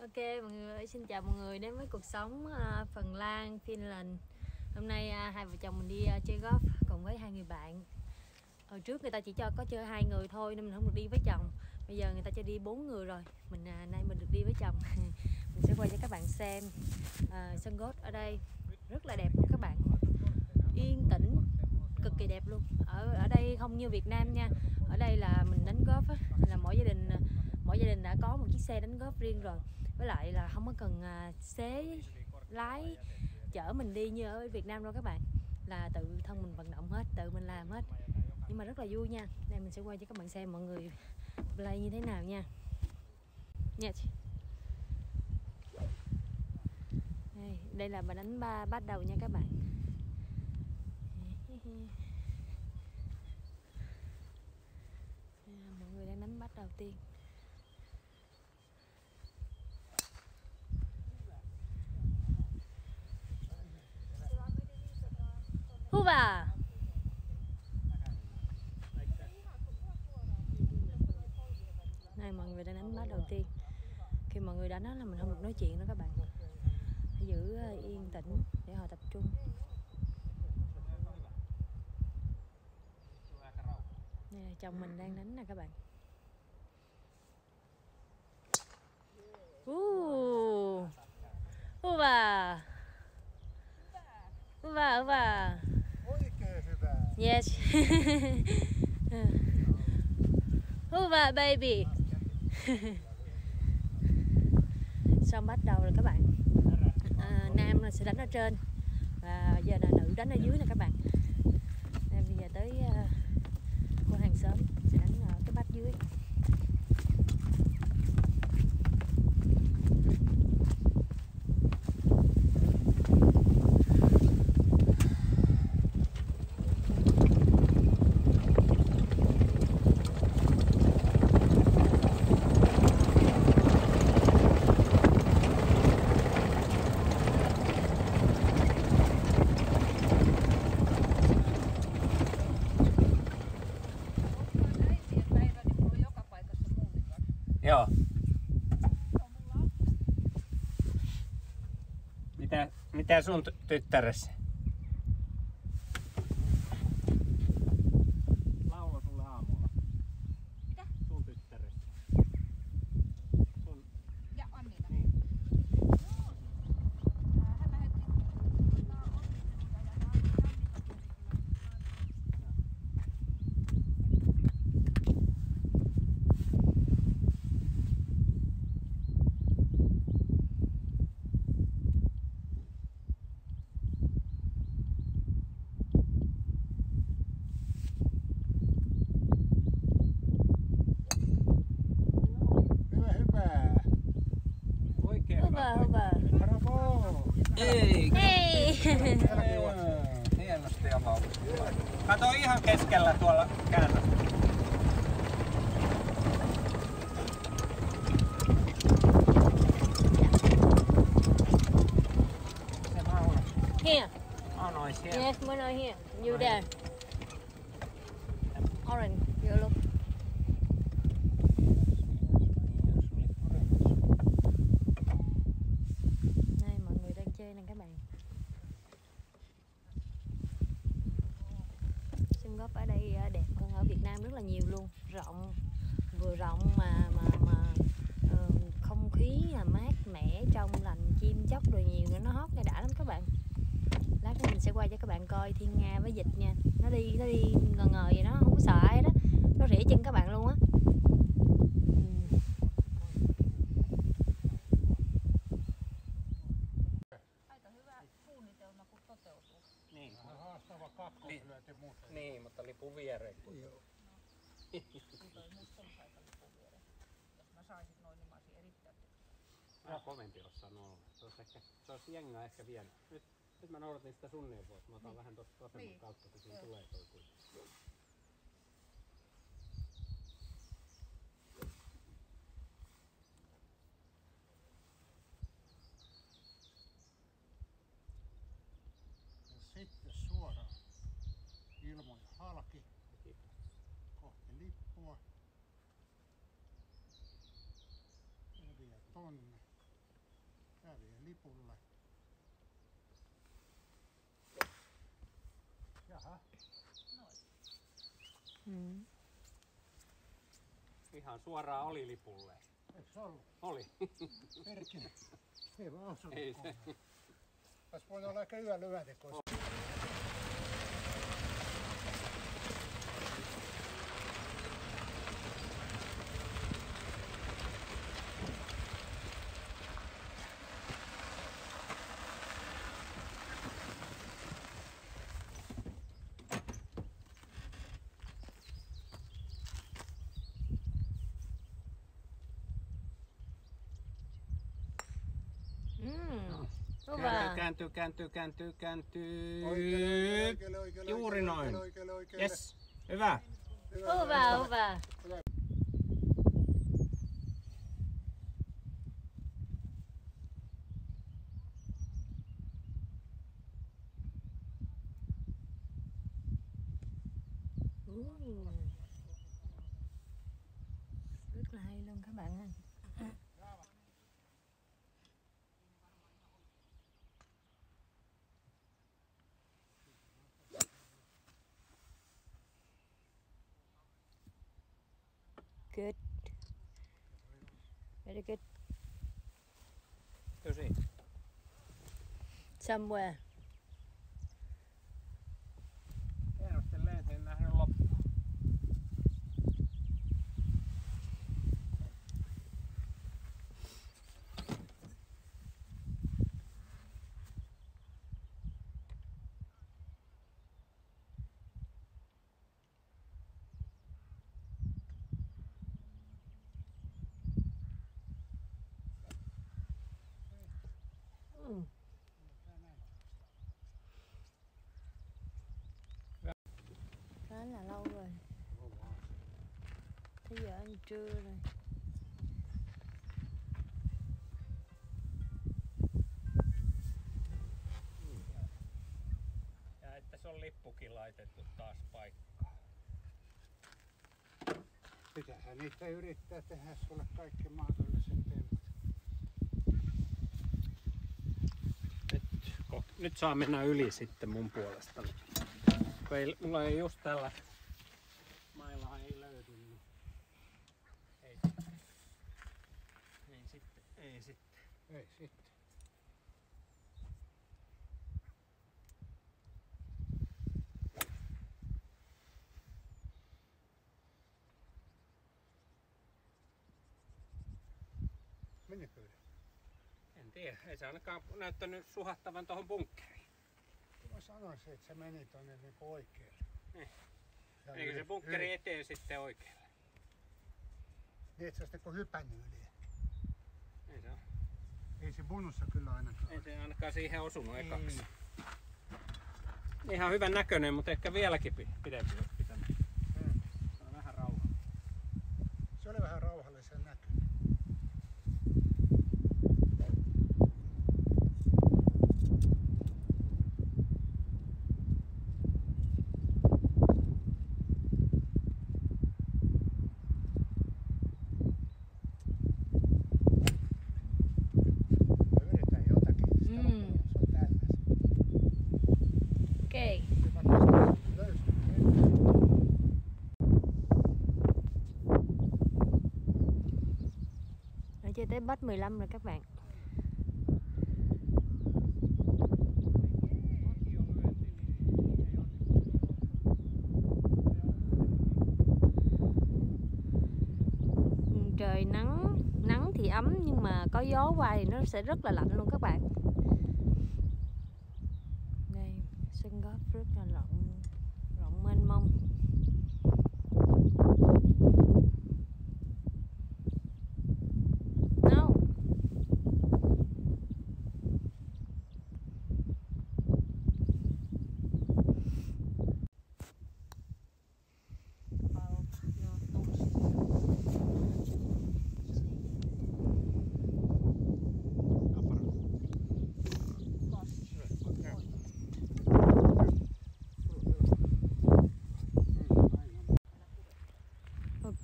Ok mọi người xin chào mọi người đến với cuộc sống uh, Phần Lan, Finland. Hôm nay uh, hai vợ chồng mình đi uh, chơi golf cùng với hai người bạn. Hồi trước người ta chỉ cho có chơi hai người thôi nên mình không được đi với chồng. Bây giờ người ta cho đi bốn người rồi. Mình uh, nay mình được đi với chồng. Mình sẽ quay cho các bạn xem uh, sân golf ở đây. Rất là đẹp các bạn. Yên tĩnh, cực kỳ đẹp luôn. Ở ở đây không như Việt Nam nha. Ở đây là mình đánh golf á, là mỗi gia đình mỗi gia đình đã có một chiếc xe đánh golf riêng rồi với lại là không có cần à, xế lái chở mình đi như ở Việt Nam đâu các bạn. Là tự thân mình vận động hết tự mình làm hết. Nhưng mà rất là vui nha. Đây mình sẽ quay cho các bạn xem mọi người play như thế nào nha. Nha đây, đây là bà đánh ba bắt đầu nha các bạn. Mọi người đang đánh bắt đầu tiên. Cuba. À? Này mọi người đang đánh bắt đầu tiên. Khi mọi người đánh đó là mình không được nói chuyện đó các bạn. Hãy giữ ờ, yên tĩnh để họ tập trung. Nè, chồng mình đang đánh nè các bạn. Uh, Huva Hyvä, hyvä. Yes. Hoover baby. Xong bắt đầu rồi các bạn. À, nam là sẽ đánh ở trên và giờ là nữ đánh ở dưới nè các bạn. Nên bây giờ tới uh, cô hàng xóm sẽ đánh ở cái bát dưới. Mitä, sun ty- tyttäressä? Kato ihan keskellä tuolla käännöstä. Here. Oh no, it's here. Yes, one on here. You right. there. Orange. Rộng mà mà mà ờ, không khí là mát mẻ, trong lành, chim chóc rồi nhiều nữa nó hót nghe đã lắm các bạn lát nữa mình sẽ quay cho các bạn coi thiên nga với dịch nha nó đi nó đi ngờ ngờ vậy đó không có sợ ai đó nó rỉa chân các bạn luôn á Niin. Niin, mutta lipun viereen. Joo. Aika lipun viereen. Jos mä saisin noin, niin mä olisin erittäin. Mä kovempi osaan olla. Se olisi, ehkä, se olisi jengaa ehkä vienyt. Nyt, nyt mä noudatin sitä sun neuvoa. Mä otan vähän tuosta vasemman Niin. kautta, kun siinä Joo. tulee toi kuitenkin. Sitten suoraan ilmoja halki. Ja vie tonne. kävijä lipulle. Jaha, ừ. Ihan suoraan oli lipulle. eikö se ollut? Oli. Perkele. Ei vaan osunut Ei se. Olisi voinut olla ehkä yö lyönti, kun Kääntyy, kääntyy, kääntyy, kääntyy, Oikealle, oikealle, oikealle, Juuri noin. Yes. Hyvä. Hyvä, hyvä. Ừm. Rất là hay luôn các bạn ơi. Good. Very good. Tosi. Somewhere. Ừ. Khá là lâu rồi. Bây giờ ăn trưa rồi. Ja että se on lippukin laitettu taas paikkaan. Pitäähän niitä yrittää tehdä sulle kaikki mahdolliset temput. Nyt, saa mennä yli sitten mun puolesta. Mulla ei just tällä mailla ei löydy, niin ei, ei sitten. Ei sitten. Ei sitten. Menikö yli? En tiedä, ei se ainakaan näyttänyt suhahtavan tuohon bunkkeriin. Mä sanoisin, että se meni tonne niinku oikealle. Niin. Ja Eikö se bunkkeri yli- eteen sitten oikealle? Niin, että se olisi niinku hypännyt yli. Ei se, ole. Ei se bunussa kyllä ainakaan. ei se ainakaan siihen osunut Ei. ekaksi. Ihan hyvän näköinen, mutta ehkä vieläkin pi- pidempi tới bus 15 rồi các bạn. Ừ, trời nắng nắng thì ấm nhưng mà có gió qua thì nó sẽ rất là lạnh luôn các bạn. Đây, sân golf rất là rộng rộng mênh mông.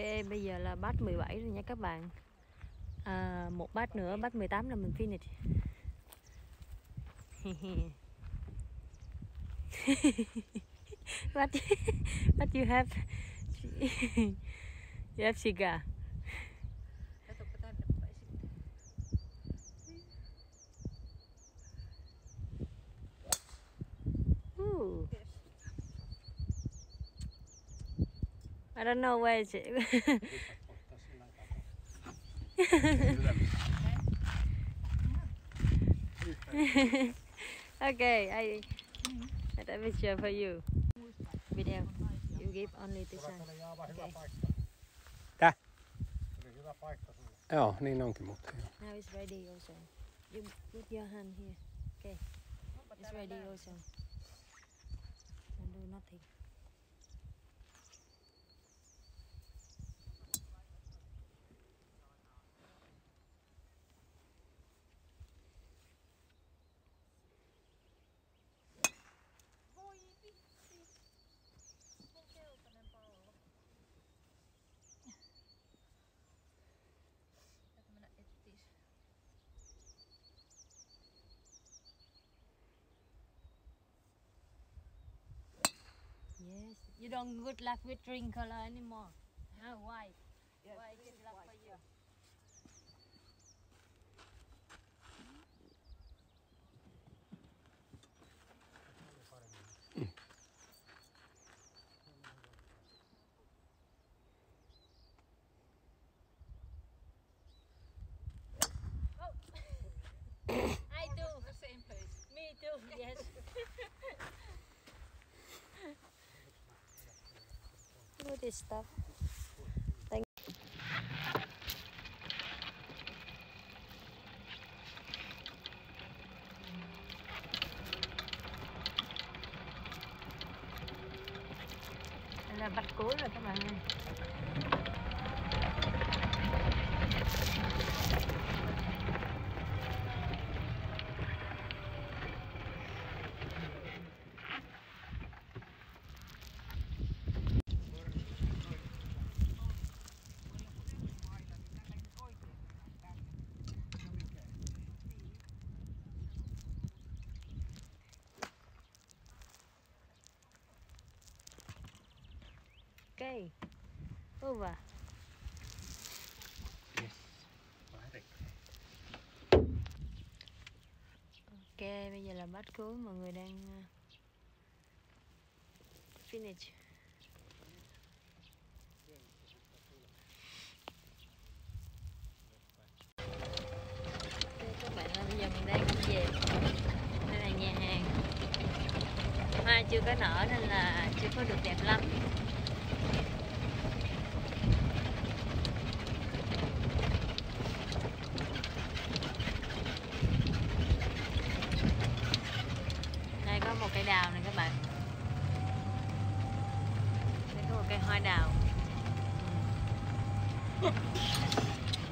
Ok, bây giờ là bát 17 rồi nha các bạn. À, một bát nữa, bát 18 là mình finish. what what you have you have cigar Ooh, I don't know where is it Ottaa sillä tavalla. okay I have a picture for you video you give only this one Okay. aivan hyvä Okei. paikka. Tää? Tuli hyvä paikka. Joo, niin onkin mutta now it's ready also you put your hand here okay it's ready also don't do nothing you don't good luck with drink color anymore. Huh? Why? Why good luck for you? I うでした。Okay. Over. Yes. Ok, bây giờ là bắt cuối mọi người đang uh, finish. Các bạn ơi, bây giờ mình đang về. Đây là nhà hàng. Hoa chưa có nở nên là chưa có được đẹp lắm.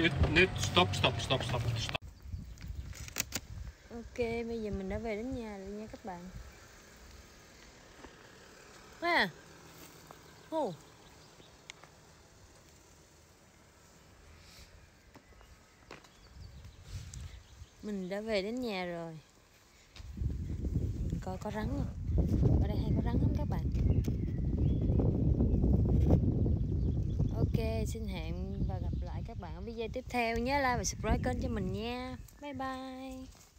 Nyt, nyt, stop, stop, stop, stop, stop. Ok, bây giờ mình đã về đến nhà rồi nha các bạn À Oh. Mình đã về đến nhà rồi Mình coi có rắn không Ở đây hay có rắn lắm các bạn Ok, xin hẹn và gặp lại các bạn ở video tiếp theo Nhớ like và subscribe kênh cho mình nha. Bye bye.